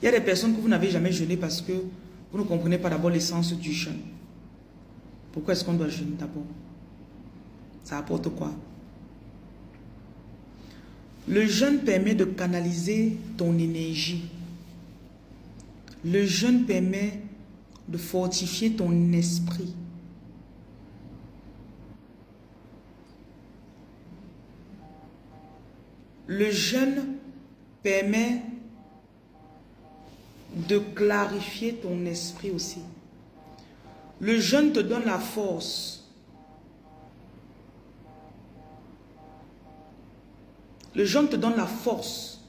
Il y a des personnes que vous n'avez jamais jeûné parce que vous ne comprenez pas d'abord l'essence du jeûne. Pourquoi est-ce qu'on doit jeûner d'abord? Ça apporte quoi? Le jeûne permet de canaliser ton énergie. Le jeûne permet de fortifier ton esprit. Le jeûne permet de clarifier ton esprit aussi. Le jeûne te donne la force. Le jeûne te donne la force.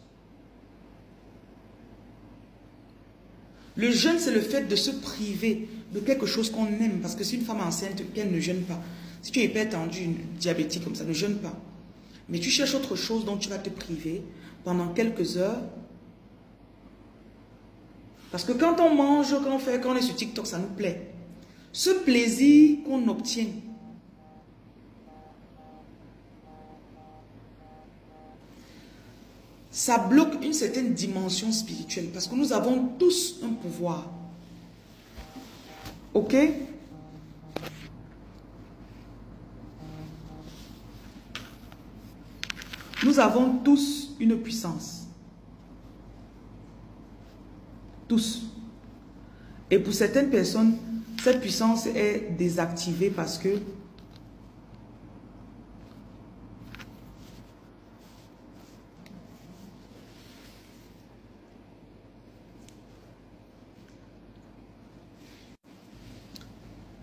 Le jeûne, c'est le fait de se priver de quelque chose qu'on aime. Parce que si une femme enceinte, qu'elle ne jeûne pas. Si tu es hypertendu, diabétique comme ça, ne jeûne pas. Mais tu cherches autre chose dont tu vas te priver pendant quelques heures. Parce que quand on mange, quand on fait, quand on est sur TikTok, ça nous plaît. Ce plaisir qu'on obtient, ça bloque une certaine dimension spirituelle. Parce que nous avons tous un pouvoir. Ok? Nous avons tous une puissance. Tous. Et pour certaines personnes, cette puissance est désactivée parce que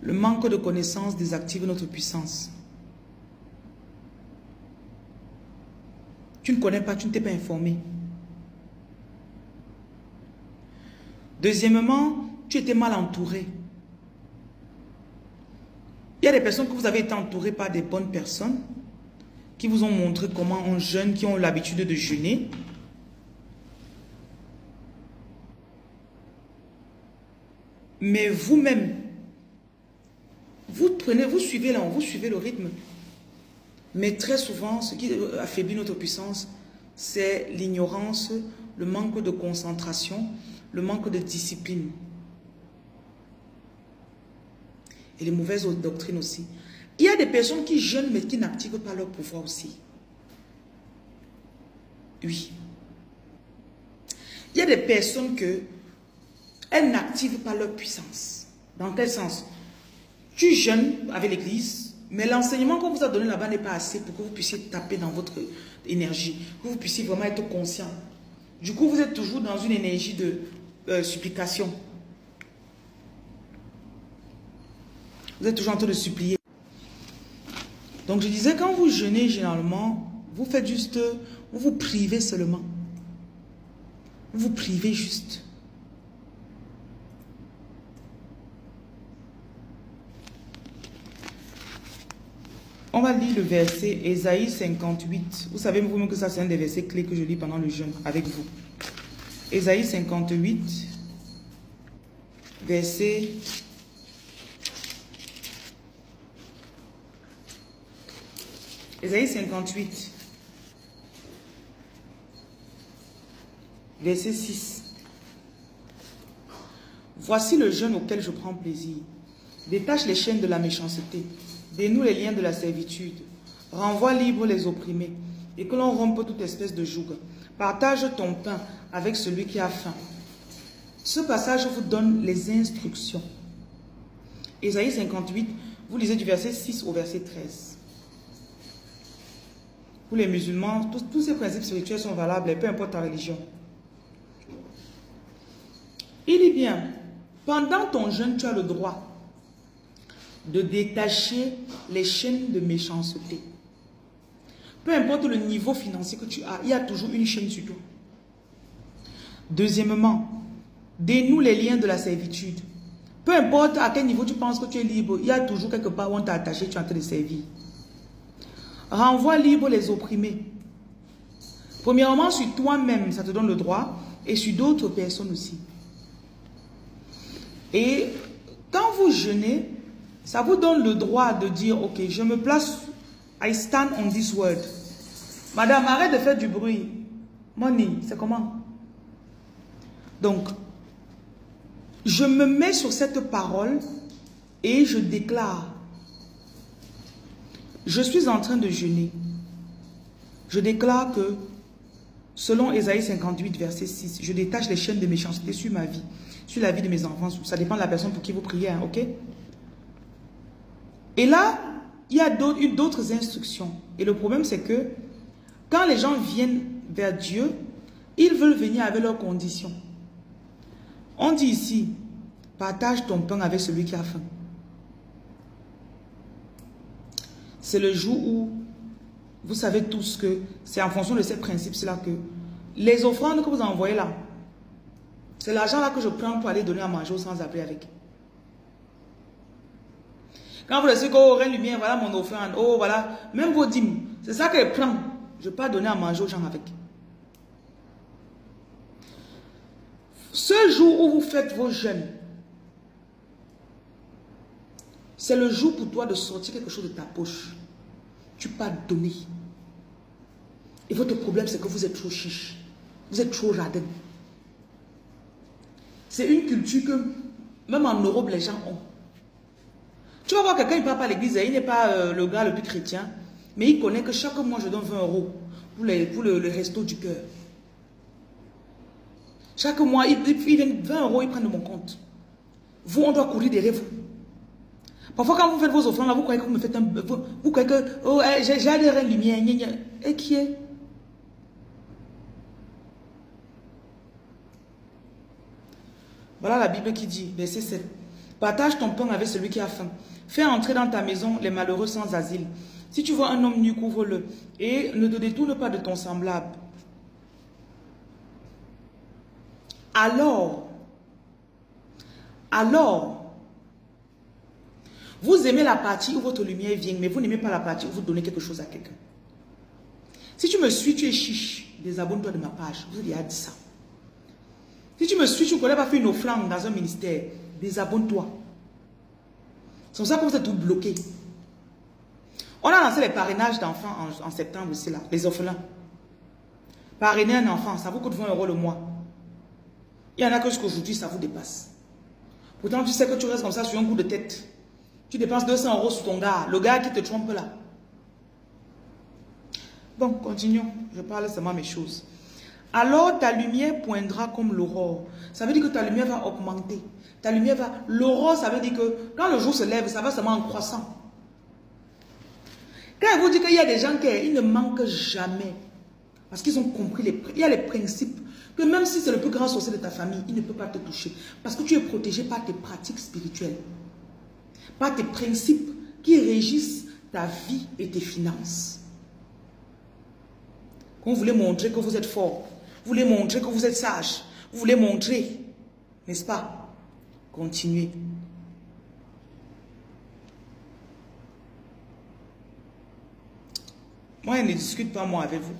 le manque de connaissances désactive notre puissance. Tu ne connais pas, tu ne t'es pas informé. Deuxièmement, tu étais mal entouré. Il y a des personnes que vous avez été entourées par des bonnes personnes qui vous ont montré comment on jeûne, qui ont l'habitude de jeûner. Mais vous-même, vous prenez, vous suivez là, vous suivez le rythme. Mais très souvent, ce qui affaiblit notre puissance, c'est l'ignorance, le manque de concentration, le manque de discipline. Et les mauvaises doctrines aussi. Il y a des personnes qui jeûnent mais qui n'activent pas leur pouvoir aussi. Oui. Il y a des personnes que n'activent pas leur puissance. Dans quel sens? Tu jeûnes avec l'église, mais l'enseignement qu'on vous a donné là-bas n'est pas assez pour que vous puissiez taper dans votre énergie, que vous puissiez vraiment être conscient. Du coup, vous êtes toujours dans une énergie de euh, supplication. Vous êtes toujours en train de supplier. Donc je disais, quand vous jeûnez généralement, vous faites juste, vous vous privez seulement. Vous vous privez juste. On va lire le verset Ésaïe 58. Vous savez vous-même que ça c'est un des versets clés que je lis pendant le jeûne avec vous. Ésaïe 58, verset Ésaïe 58, verset 6. Voici le jeûne auquel je prends plaisir. Détache les chaînes de la méchanceté. Dénoue les liens de la servitude. Renvoie libre les opprimés. Et que l'on rompe toute espèce de joug. Partage ton pain avec celui qui a faim. Ce passage vous donne les instructions. Ésaïe 58, vous lisez du verset 6 au verset 13. Pour les musulmans, tous, tous ces principes spirituels sont valables, peu importe ta religion. Il dit bien, pendant ton jeûne, tu as le droit de détacher les chaînes de méchanceté. Peu importe le niveau financier que tu as, il y a toujours une chaîne sur toi. Deuxièmement, dénoue les liens de la servitude. Peu importe à quel niveau tu penses que tu es libre, il y a toujours quelque part où on t'a attaché, tu es en train de servir. Renvoie libre les opprimés. Premièrement, sur toi-même, ça te donne le droit, et sur d'autres personnes aussi. Et quand vous jeûnez, ça vous donne le droit de dire, ok, je me place, I stand on this word. Madame, arrête de faire du bruit. Money, c'est comment? Donc, je me mets sur cette parole et je déclare, je suis en train de jeûner. Je déclare que, selon Ésaïe 58, verset 6, je détache les chaînes de méchanceté sur ma vie, sur la vie de mes enfants. Ça dépend de la personne pour qui vous priez, hein, ok? Et là, il y a d'autres instructions. Et le problème, c'est que quand les gens viennent vers Dieu, ils veulent venir avec leurs conditions. On dit ici, partage ton pain avec celui qui a faim. C'est le jour où vous savez tous que c'est en fonction de ces principes-là que les offrandes que vous envoyez là, c'est l'argent là que je prends pour aller donner à manger sans appeler avec. Quand vous laissez oh, reine lumière, voilà mon offrande, oh voilà, même vos dîmes, c'est ça que je prends. Je ne pas donner à manger aux gens avec. Ce jour où vous faites vos jeûnes, c'est le jour pour toi de sortir quelque chose de ta poche. Tu pas donner. Et votre problème, c'est que vous êtes trop chiche. Vous êtes trop radin. C'est une culture que, même en Europe, les gens ont. Tu vas voir quelqu'un, il ne part pas à l'église, il n'est pas euh, le gars le plus chrétien, mais il connaît que chaque mois, je donne 20 euros pour, pour le, resto du cœur. Chaque mois, il, il, 20 euros, ils prennent de mon compte. Vous, on doit courir derrière vous. Parfois, quand vous faites vos offrandes, vous croyez que vous me faites un... Vous, croyez que... Oh, eh, j'ai des lumière. Et qui est? Voilà la Bible qui dit, verset 7. Partage ton pain avec celui qui a faim. Fais entrer dans ta maison les malheureux sans asile. Si tu vois un homme nu, couvre-le. Et ne te détourne pas de ton semblable. Alors, alors, vous aimez la partie où votre lumière vient, mais vous n'aimez pas la partie où vous donnez quelque chose à quelqu'un. Si tu me suis, tu es chiche. Désabonne-toi de ma page. Vous avez dit ça. Si tu me suis, tu ne connais pas fait une offrande dans un ministère. Désabonne-toi. C'est pour ça que vous êtes tout bloqué. On a lancé les parrainages d'enfants en, septembre aussi là, les orphelins. Parrainer un enfant, ça vous coûte 20 euros le mois. Il y en a que jusqu'aujourd'hui, ça vous dépasse. Pourtant, tu sais que tu restes comme ça sur un coup de tête. Tu dépenses 200 euros sur ton gars, le gars qui te trompe là. Bon, continuons. Je parle seulement mes choses. Alors ta lumière poindra comme l'aurore. Ça veut dire que ta lumière va augmenter. Ta lumière va... L'aurore, ça veut dire que quand le jour se lève, ça va seulement en croissant. Quand il vous dit qu'il y a des gens qui ne manquent jamais. Parce qu'ils ont compris, les, il y a les principes. Que même si c'est le plus grand sorcier de ta famille, il ne peut pas te toucher. Parce que tu es protégé par tes pratiques spirituelles. Par tes principes qui régissent ta vie et tes finances. Quand vous voulez montrer que vous êtes fort, vous voulez montrer que vous êtes sage, vous voulez montrer, n'est-ce pas? Continuez. Moi, je ne discute pas moi avec vous.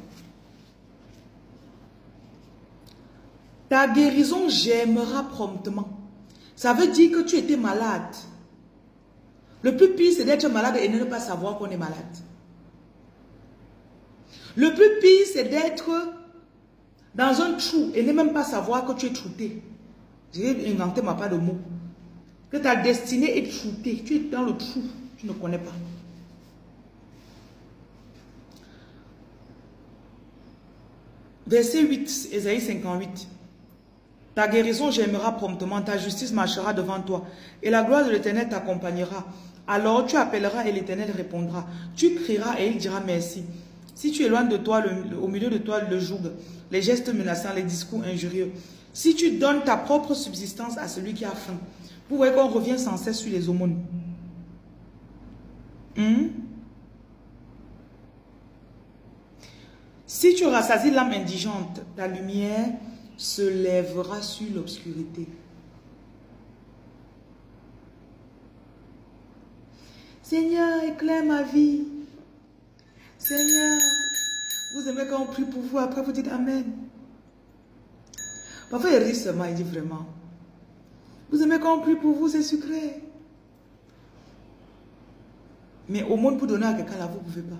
Ta guérison j'aimeras promptement. Ça veut dire que tu étais malade. Le plus pire, c'est d'être malade et ne pas savoir qu'on est malade. Le plus pire, c'est d'être dans un trou et ne même pas savoir que tu es trouté. J'ai inventé ma part de mots. Que ta destinée est troutée. Tu es dans le trou. Tu ne connais pas. Verset 8, Ésaïe 58. Ta guérison j'aimerai promptement, ta justice marchera devant toi, et la gloire de l'Éternel t'accompagnera. Alors tu appelleras et l'Éternel répondra. Tu crieras et il dira merci. Si tu éloignes de toi, au milieu de toi, le joug, les gestes menaçants, les discours injurieux, si tu donnes ta propre subsistance à celui qui a faim, vous voyez qu'on revient sans cesse sur les aumônes. Hmm? Si tu rassasies l'âme indigente, ta lumière se lèvera sur l'obscurité. Seigneur, éclaire ma vie. Seigneur, vous aimez quand on prie pour vous, après vous dites Amen. Parfois, il rit seulement, il dit vraiment. Vous aimez quand on prie pour vous, c'est sucré. Mais au monde, pour donner à quelqu'un là, vous ne pouvez pas.